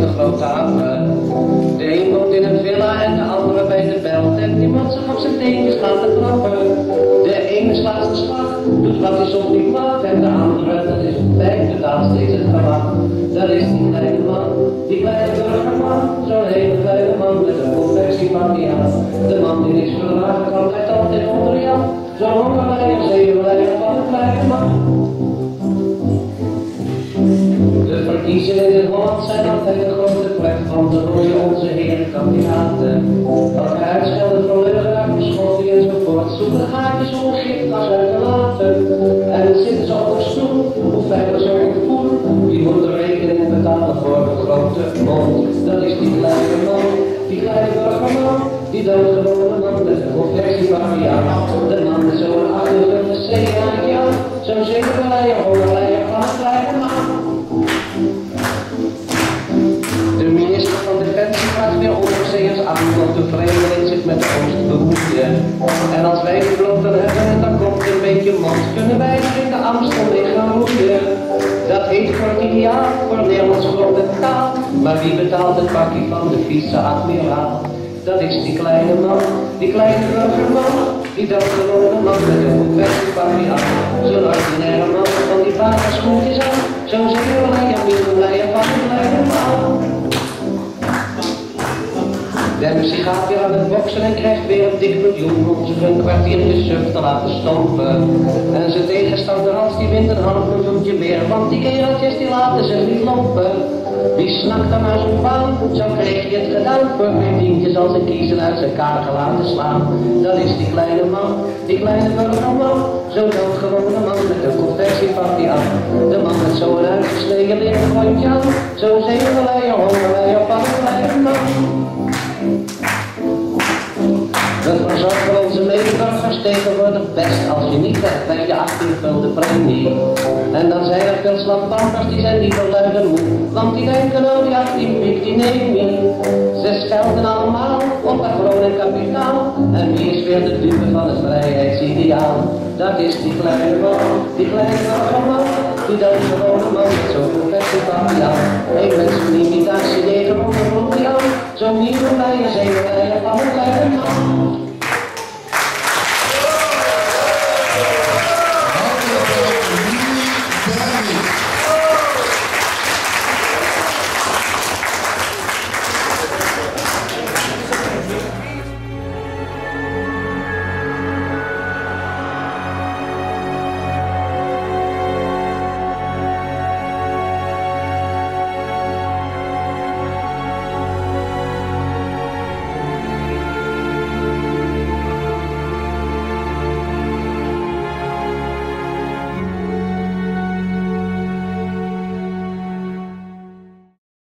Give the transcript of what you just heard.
De een woont in een villa en de andere bij de belt. En die moet zich op zijn teentjes laten trappen. De ene slaat zijn slag, doet wat hij soms niet mag. En de andere, dat is een feit, betaalt steeds het gemak. Dat is die kleine man, die kleine burgerman. Zo'n hele kleine man met een confectie aan. De man die niks verlagen kan, blijft altijd onder Jan. Zo'n hongerleier, zeeuwleier van een kleine man. Kandidaten. Welke uitschelden van leugenaar, verschotting enzovoort, zoeken gaatjes ongift als uitgelaten. En dan zitten ze op een stoel, hoe veilig zorg voer, die moet de rekening betalen voor de grote mond. Dat is die kleine man, die kleine burgerman, die doodgewone man met een confectie van De man met zo'n achtergrond, zeehaakje zo'n zekerleier, hongerleier En als wij die vlotten hebben en dan komt een beetje mond, kunnen wij in de Amstel mee gaan roeien. Dat heet cordiaal voor Nederlands grote taal. Maar wie betaalt het pakje van de vice-admiraal? Dat is die kleine man, die kleine burgerman, die doodgewone man met een confectiepakje aan. Zo'n ordinaire man van die schoentjes aan, De MC gaat weer aan het boksen en krijgt weer een dik miljoen om zich een kwartiertje suf te laten stompen. En zijn tegenstander als die wint een half miljoentje meer, want die kereltjes die laten zich niet lopen. Wie snakt dan naar zo'n baan, zo kreeg je het gedaan voor tientjes als een kiezen uit zijn kaart laten slaan. Dat is die kleine man, die kleine burgerman, zo'n doodgewone man met een confectie van die aan. De man met zo'n uitgeslegen aan, zo'n zevenleier, hongerleier van een man. Medeburgers tegenwoordig best als je niet hebt bij je 18 gulden premie. En dan zijn er veel slampappers die zijn liever lui dan moe, want die denken oh die 18 pik die neem je. Ze schelden allemaal op patroon en kapitaal. En wie is weer de dupe van het vrijheidsideaal? Dat is die kleine man, die kleine man, die dan gewone man met zo'n confectie van